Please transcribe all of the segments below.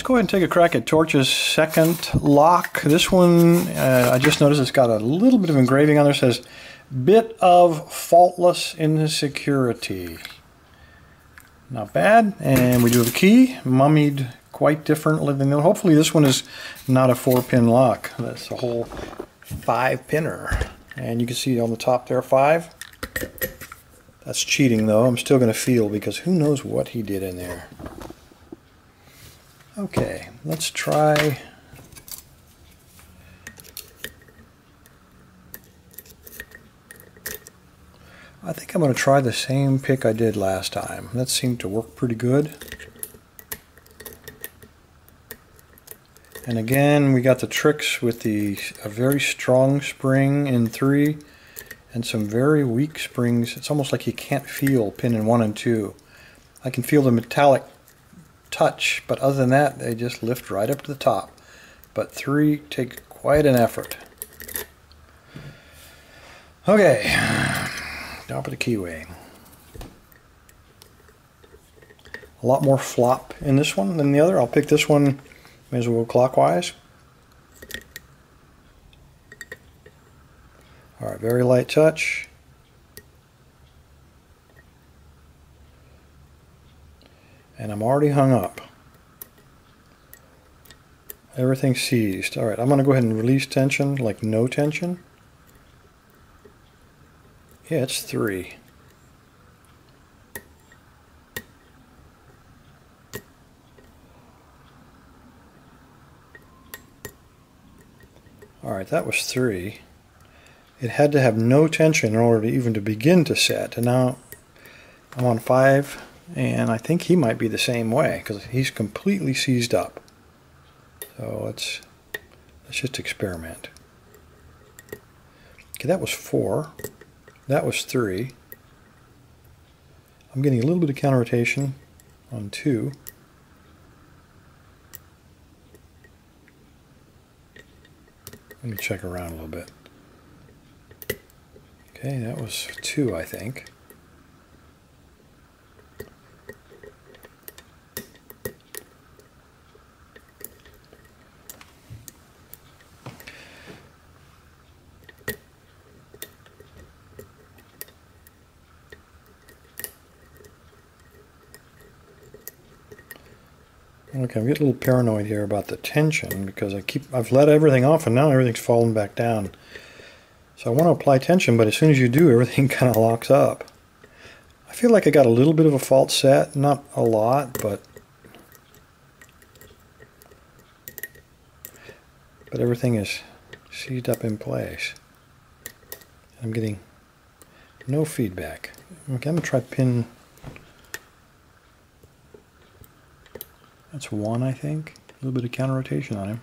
go ahead and take a crack at Torch's second lock. This one, uh, I just noticed it's got a little bit of engraving on there. It says, bit of faultless insecurity. Not bad. And we do have a key, mummied quite differently than the Hopefully this one is not a four pin lock. That's a whole five pinner. And you can see on the top there, five. That's cheating though. I'm still going to feel because who knows what he did in there. Okay, let's try I think I'm going to try the same pick I did last time. That seemed to work pretty good. And again, we got the tricks with the a very strong spring in three and some very weak springs. It's almost like you can't feel pin in one and two. I can feel the metallic touch, but other than that, they just lift right up to the top. But three take quite an effort. Okay, top of the keyway. A lot more flop in this one than the other. I'll pick this one, as well go clockwise. All right, very light touch. And I'm already hung up. Everything's seized. All right, I'm going to go ahead and release tension, like no tension. Yeah, it's three. All right, that was three. It had to have no tension in order to even to begin to set. And now I'm on five. And I think he might be the same way because he's completely seized up. So let's, let's just experiment. Okay, that was four. That was three. I'm getting a little bit of counter rotation on two. Let me check around a little bit. Okay, that was two, I think. Okay, I'm getting a little paranoid here about the tension because I keep I've let everything off and now everything's falling back down. So I want to apply tension, but as soon as you do, everything kind of locks up. I feel like I got a little bit of a false set, not a lot, but but everything is seized up in place. I'm getting no feedback. Okay, I'm gonna try pin That's one, I think. A little bit of counter rotation on him.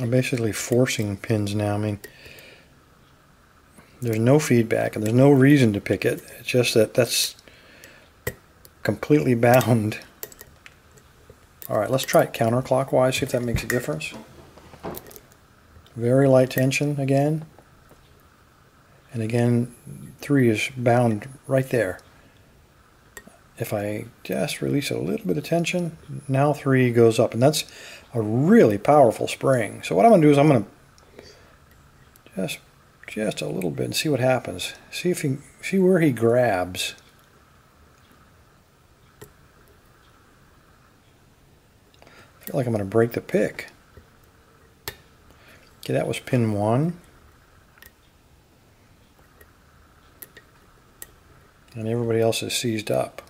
I'm basically forcing pins now. I mean, there's no feedback and there's no reason to pick it. It's just that that's completely bound all right, let's try it counterclockwise, see if that makes a difference. Very light tension again. And again, three is bound right there. If I just release a little bit of tension, now three goes up. And that's a really powerful spring. So what I'm going to do is I'm going to just just a little bit and see what happens. See if he see where he grabs. Feel like I'm going to break the pick. Okay, that was pin one. And everybody else is seized up.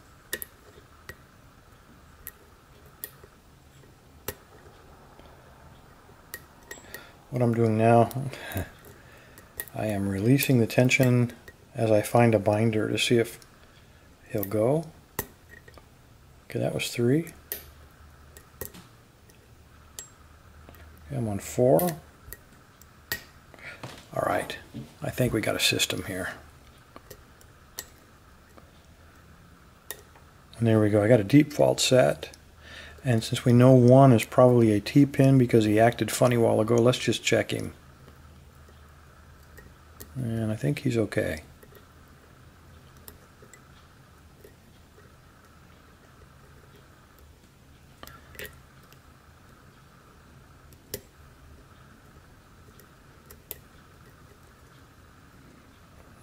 What I'm doing now, I am releasing the tension as I find a binder to see if he'll go. Okay, that was three. I'm on four. All right, I think we got a system here. And there we go, I got a deep false set. And since we know one is probably a T-pin because he acted funny a while ago, let's just check him. And I think he's okay.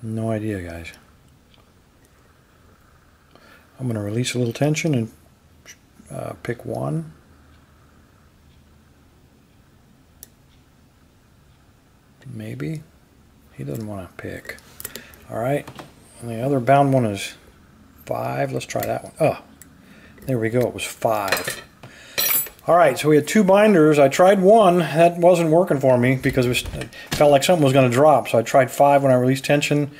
No idea, guys. I'm going to release a little tension and uh, pick one. Maybe. He doesn't want to pick. All right. And the other bound one is five. Let's try that one. Oh, there we go. It was five. All right, so we had two binders. I tried one. That wasn't working for me because it, was, it felt like something was going to drop. So I tried five when I released tension.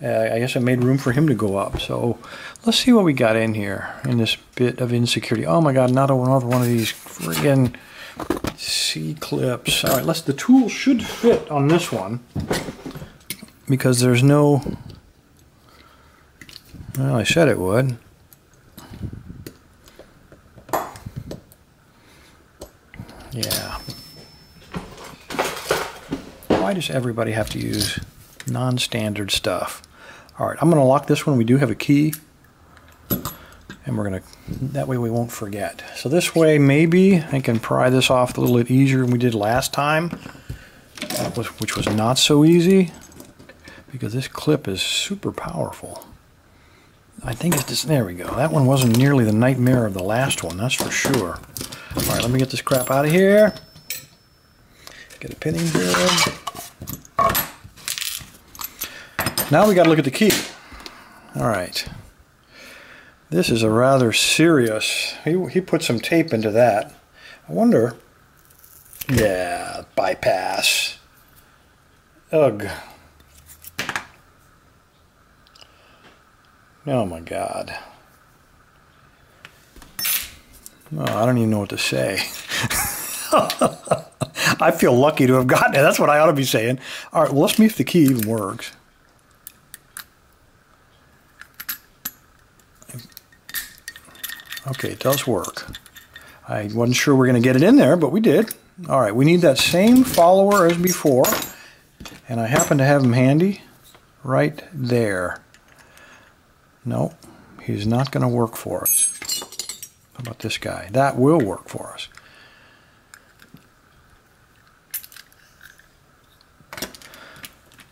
Uh, I guess it made room for him to go up. So let's see what we got in here in this bit of insecurity. Oh my God, not another one of these friggin' C-clips. All right, let's, the tool should fit on this one because there's no, well, I said it would. Yeah. Why does everybody have to use non-standard stuff? All right, I'm going to lock this one. We do have a key. And we're going to, that way we won't forget. So this way, maybe I can pry this off a little bit easier than we did last time, which was not so easy because this clip is super powerful. I think it's just, there we go. That one wasn't nearly the nightmare of the last one, that's for sure. All right, let me get this crap out of here. Get a pinning grid. Now we got to look at the key. All right. This is a rather serious, he, he put some tape into that. I wonder, yeah, bypass. Ugh. Oh my God. Oh, I don't even know what to say. I feel lucky to have gotten it. That's what I ought to be saying. All right, well, let's see if the key even works. Okay, it does work. I wasn't sure we are going to get it in there, but we did. All right, we need that same follower as before, and I happen to have him handy right there. No, he's not going to work for us. How about this guy? That will work for us.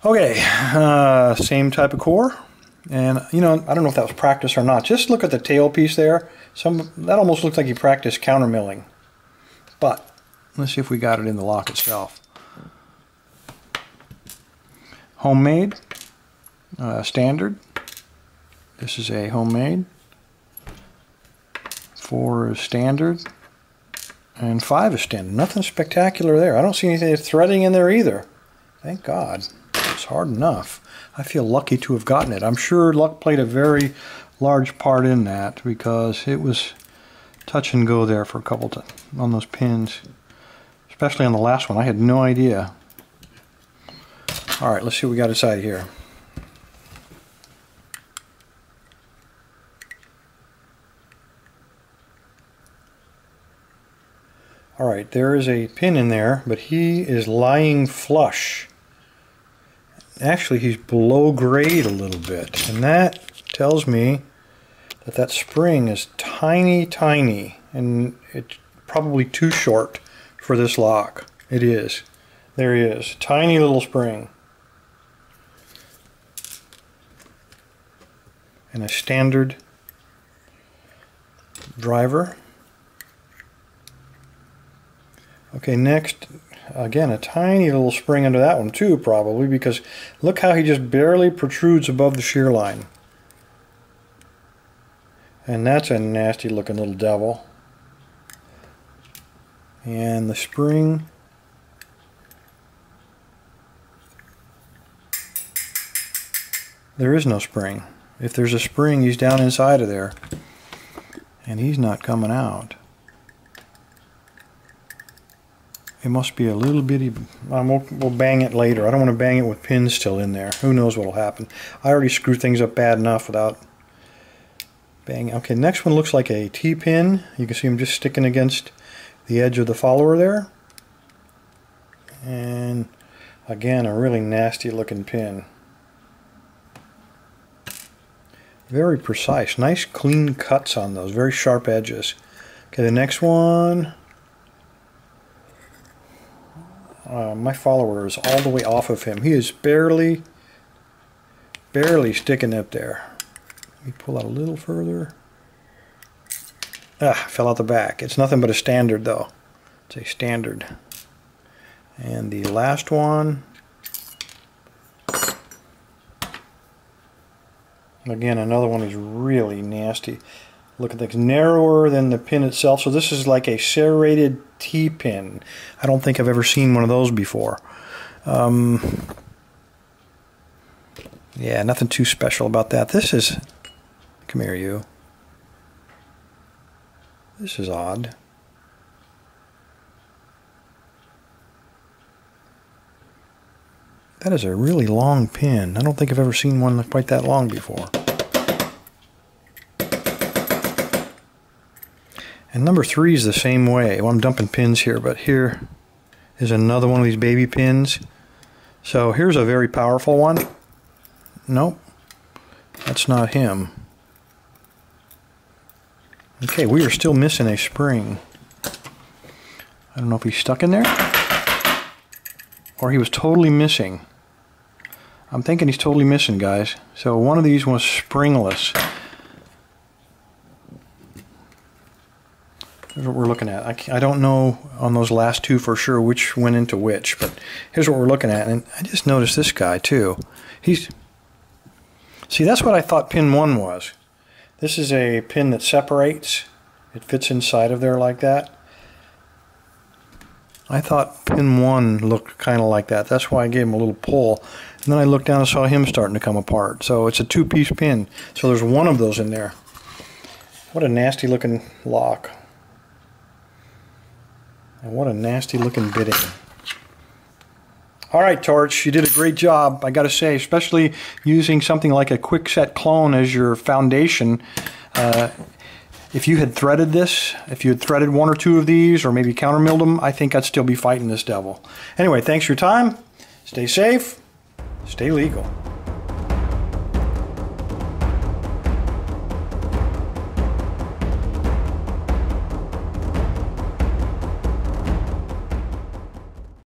Okay, uh, same type of core. And, you know, I don't know if that was practice or not. Just look at the tail piece there. Some That almost looks like he practiced counter milling. But let's see if we got it in the lock itself. Homemade, uh, standard. This is a homemade. Four is standard. And five is standard. Nothing spectacular there. I don't see anything threading in there either. Thank God. It's hard enough. I feel lucky to have gotten it. I'm sure luck played a very large part in that because it was touch and go there for a couple on those pins. Especially on the last one. I had no idea. All right, let's see what we got inside here. All right, there is a pin in there, but he is lying flush. Actually he's below grade a little bit and that tells me that that spring is tiny tiny and it's probably too short for this lock. It is. There he is tiny little spring. And a standard driver okay next again, a tiny little spring under that one too, probably, because look how he just barely protrudes above the shear line. And that's a nasty looking little devil. And the spring there is no spring. If there's a spring, he's down inside of there. And he's not coming out. It must be a little bitty, um, we'll, we'll bang it later. I don't want to bang it with pins still in there. Who knows what will happen. I already screwed things up bad enough without Bang. Okay, next one looks like a T-pin. You can see him just sticking against the edge of the follower there. And again, a really nasty looking pin. Very precise. Nice clean cuts on those. Very sharp edges. Okay, the next one. Uh, my follower is all the way off of him. He is barely, barely sticking up there. Let me pull out a little further. Ah, fell out the back. It's nothing but a standard though. It's a standard. And the last one. Again, another one is really nasty. Look at this, narrower than the pin itself. So this is like a serrated T-pin. I don't think I've ever seen one of those before. Um, yeah, nothing too special about that. This is, come here you. This is odd. That is a really long pin. I don't think I've ever seen one quite that long before. And number three is the same way. Well, I'm dumping pins here, but here is another one of these baby pins. So here's a very powerful one. Nope, that's not him. Okay, we are still missing a spring. I don't know if he's stuck in there or he was totally missing. I'm thinking he's totally missing, guys. So one of these was springless. Here's what we're looking at. I, I don't know on those last two for sure which went into which, but here's what we're looking at. And I just noticed this guy too. He's See, that's what I thought pin 1 was. This is a pin that separates. It fits inside of there like that. I thought pin 1 looked kind of like that. That's why I gave him a little pull. And then I looked down and saw him starting to come apart. So it's a two-piece pin. So there's one of those in there. What a nasty looking lock. And what a nasty looking bitting. All right, Torch, you did a great job, I gotta say, especially using something like a Kwikset clone as your foundation. Uh, if you had threaded this, if you had threaded one or two of these, or maybe counter milled them, I think I'd still be fighting this devil. Anyway, thanks for your time. Stay safe. Stay legal.